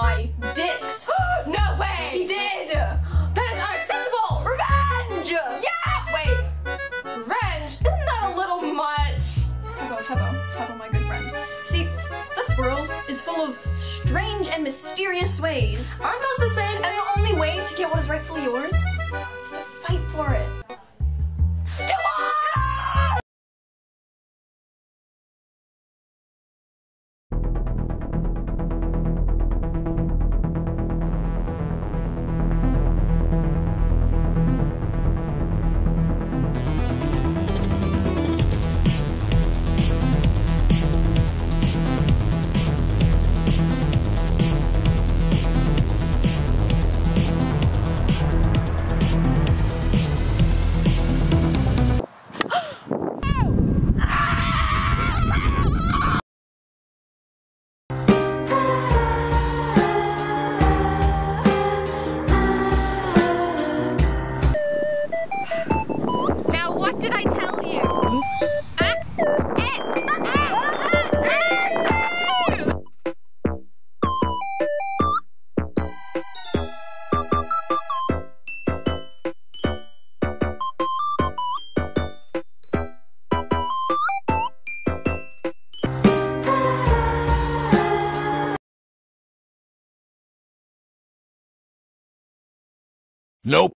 my discs. no way! He did! That is unacceptable! Revenge! Yeah! Wait. Revenge? Isn't that a little much? Tubbo, Tubbo, Tubbo, my good friend. See, this world is full of strange and mysterious ways. Aren't those the same? And the only way to get what is rightfully yours Nope.